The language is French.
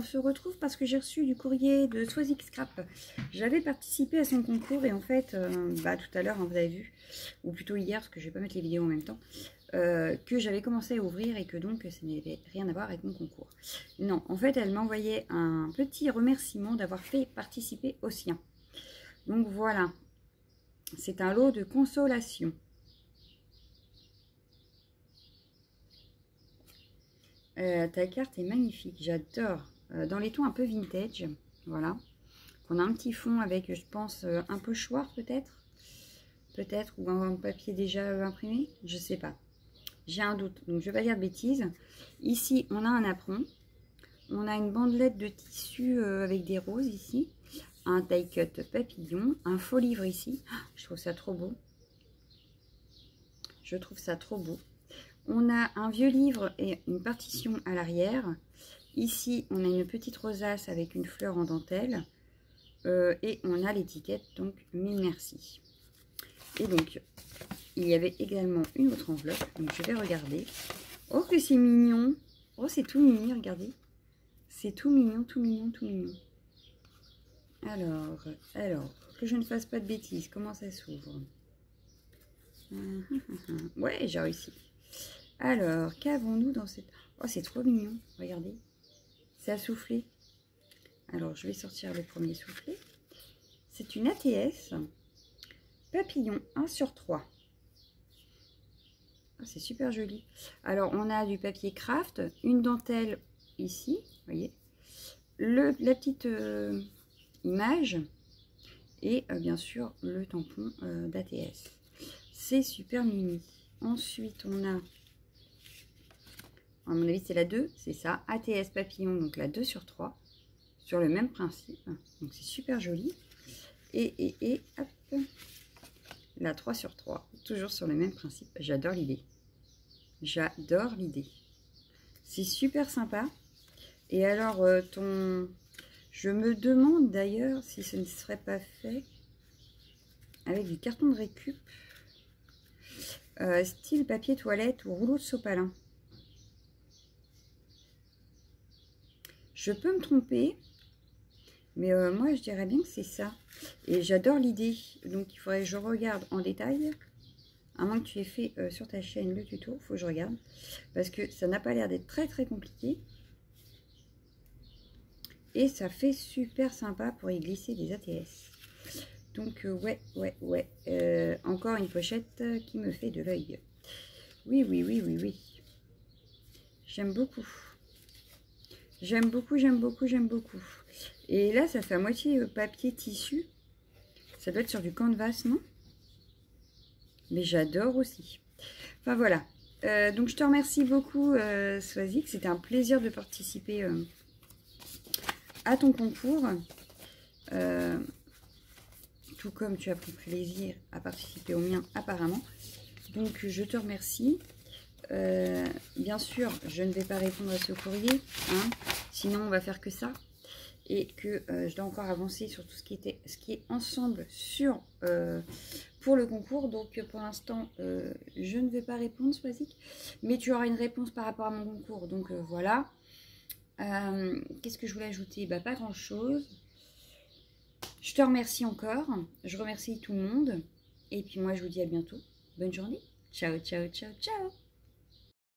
on se retrouve parce que j'ai reçu du courrier de Swazik Scrap. J'avais participé à son concours et en fait, euh, bah, tout à l'heure, hein, vous avez vu, ou plutôt hier, parce que je vais pas mettre les vidéos en même temps, euh, que j'avais commencé à ouvrir et que donc ça n'avait rien à voir avec mon concours. Non, en fait, elle m'envoyait un petit remerciement d'avoir fait participer au sien. Donc voilà, c'est un lot de consolation. Euh, ta carte est magnifique, j'adore. Euh, dans les tons un peu vintage, voilà. On a un petit fond avec, je pense, euh, un pochoir peut-être. Peut-être, ou un papier déjà imprimé, je sais pas. J'ai un doute, donc je vais pas dire de bêtises. Ici, on a un apron. On a une bandelette de tissu avec des roses ici. Un taille cut papillon. Un faux livre ici. Ah, je trouve ça trop beau. Je trouve ça trop beau. On a un vieux livre et une partition à l'arrière. Ici, on a une petite rosace avec une fleur en dentelle. Euh, et on a l'étiquette, donc mille merci. Et donc, il y avait également une autre enveloppe. Donc, je vais regarder. Oh, que c'est mignon Oh, c'est tout mignon, regardez. C'est tout mignon, tout mignon, tout mignon. Alors, alors, que je ne fasse pas de bêtises. Comment ça s'ouvre? Ouais, j'ai réussi. Alors, qu'avons-nous dans cette... Oh, c'est trop mignon, regardez. C'est à souffler. Alors, je vais sortir le premier soufflet. C'est une ATS papillon 1 sur 3. Ah, c'est super joli. Alors, on a du papier craft, une dentelle ici, voyez. La petite euh, image et euh, bien sûr le tampon euh, d'ATS. C'est super mini. Ensuite, on a à mon avis, c'est la 2, c'est ça. ATS papillon, donc la 2 sur 3, sur le même principe. Donc, c'est super joli. Et, et, et, hop, la 3 sur 3, toujours sur le même principe. J'adore l'idée. J'adore l'idée. C'est super sympa. Et alors, euh, ton... Je me demande d'ailleurs si ce ne serait pas fait avec du carton de récup, euh, style papier toilette ou rouleau de sopalin. Je peux me tromper, mais euh, moi je dirais bien que c'est ça. Et j'adore l'idée, donc il faudrait que je regarde en détail. À moins que tu aies fait euh, sur ta chaîne le tuto, il faut que je regarde. Parce que ça n'a pas l'air d'être très très compliqué. Et ça fait super sympa pour y glisser des ATS. Donc euh, ouais, ouais, ouais. encore une pochette qui me fait de l'œil. Oui, oui, oui, oui, oui. J'aime beaucoup. J'aime beaucoup, j'aime beaucoup, j'aime beaucoup. Et là, ça fait à moitié euh, papier tissu. Ça doit être sur du canvas, non? Mais j'adore aussi. Enfin, voilà. Euh, donc, je te remercie beaucoup, euh, Swazik. C'était un plaisir de participer euh, à ton concours. tout comme tu as pris plaisir à participer au mien, apparemment. Donc, je te remercie. Euh, bien sûr, je ne vais pas répondre à ce courrier, hein, sinon on va faire que ça. Et que euh, je dois encore avancer sur tout ce qui, était, ce qui est ensemble sur, euh, pour le concours. Donc pour l'instant, je ne vais pas répondre, Swazik. Mais tu auras une réponse par rapport à mon concours. Donc voilà. Qu'est-ce que je voulais ajouter? Bah, Pas grand-chose. Je te remercie encore. Je remercie tout le monde. Et puis moi, je vous dis à bientôt. Bonne journée. Ciao, ciao, ciao, ciao